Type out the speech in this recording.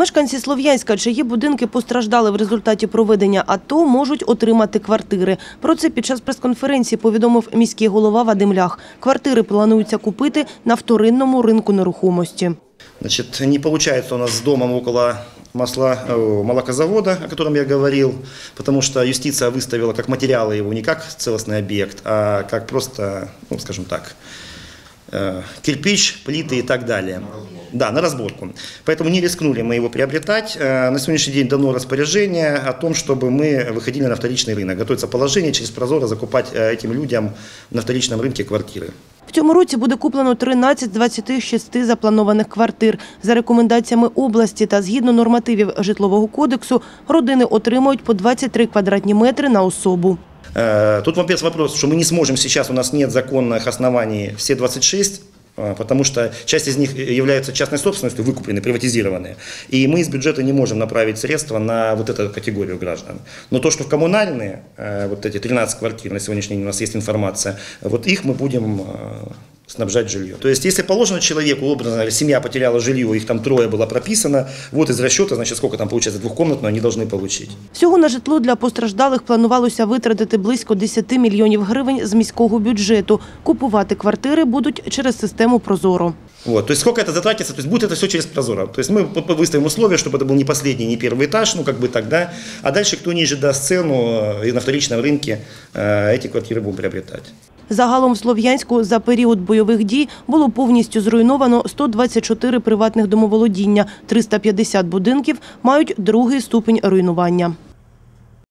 Мешканці Слов'янська, чиї будинки постраждали в результаті проведення АТО, можуть отримати квартири. Про це під час прес-конференції повідомив міський голова Вадим Лях. Квартири планується купити на вторинному ринку нерухомості. Значит, не получается у нас с домом около масла, э, молокозавода, о котором я говорил, потому что юстиция выставила как материалы его не как целостный объект, а как просто, ну, скажем так, э, кирпич, плиты и так далее. Да, на разборку. Поэтому не рискнули мы его приобретать. Э, На сегодняшний день дано распоряжение о том, чтобы мы выходили на вторичный рынок. Готовится положение через Прозоро закупать э, этим людям на вторичном рынке квартиры. В цьому році буде куплено 13 з 26 запланованих квартир. За рекомендаціями області та згідно нормативів житлового кодексу, родини отримують по 23 квадратні метри на особу. Э, Тут вопрос, вопрос, что мы не сможем сейчас, у нас нет законных оснований все 26, э, потому что часть из них является частной собственностью, выкуплены, приватизированные. И мы из бюджета не можем направить средства на вот эту категорию граждан. Но то, что в коммунальные, э, вот эти 13 квартир, на сегодняшний день у нас есть информация, вот их мы будем э, снабжать жильем. То есть, если положено человеку, образно, говоря, семья потеряла жилье, их там трое было прописано, вот из расчета, значит, сколько там получается двухкомнатную, они должны получить. Всього на житло для постраждалих планувалося витратити близько 10 мільйонів гривень з міського бюджету. Купувати квартири будуть через систему «Прозоро». Вот, то есть сколько это затратится, то есть будет это все через Прозоро. То есть мы по- по- выставим условия, чтобы это был не последний, не первый этаж, ну как бы так, да. А дальше кто ниже даст цену э, и на вторичном рынке э, эти квартиры будем приобретать. Загалом в Слов'янську за період бойових дій було повністю зруйновано 124 приватних домоволодіння, 350 будинків мають другий ступінь руйнування.